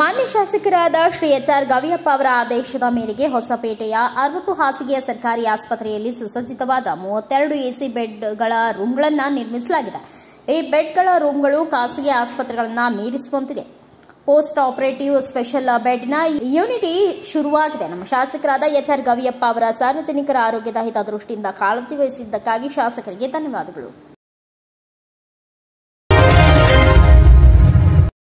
ಮಾನ್ಯ ಶಾಸಕರಾದ Shri H R Gaviyappa ಅವರ ಆದೇಶದ ಮೇರೆಗೆ ಹೊಸಪೇಟೆಯ ಅರವತ್ತು ಹಾಸಿಗೆಯ ಸರ್ಕಾರಿ ಆಸ್ಪತ್ರೆಯಲ್ಲಿ ಸುಸಜ್ಜಿತವಾದ ಮೂವತ್ತೆರಡು ಎಸಿ ಬೆಡ್ಗಳ ರೂಮ್ಗಳನ್ನು ನಿರ್ಮಿಸಲಾಗಿದೆ. ಈ ಬೆಡ್ಗಳ ರೂಮ್ಗಳು ಖಾಸಗಿ ಆಸ್ಪತ್ರೆಗಳನ್ನು ಮೀರಿಸುವಂತಿದೆ. ಪೋಸ್ಟ್ ಆಪರೇಟಿವ್ ಸ್ಪೆಷಲ್ ಬೆಡ್ನ ಯೂನಿಟಿ ಶುರುವಾಗಿದೆ. ನಮ್ಮ ಶಾಸಕರಾದ ಎಚ್ ಆರ್ ಗವಿಯಪ್ಪ ಅವರ ಸಾರ್ವಜನಿಕರ ಆರೋಗ್ಯದ ಹಿತದೃಷ್ಟಿಯಿಂದ ಕಾಳಜಿ ವಹಿಸಿದ್ದಕ್ಕಾಗಿ ಶಾಸಕರಿಗೆ ಧನ್ಯವಾದಗಳು.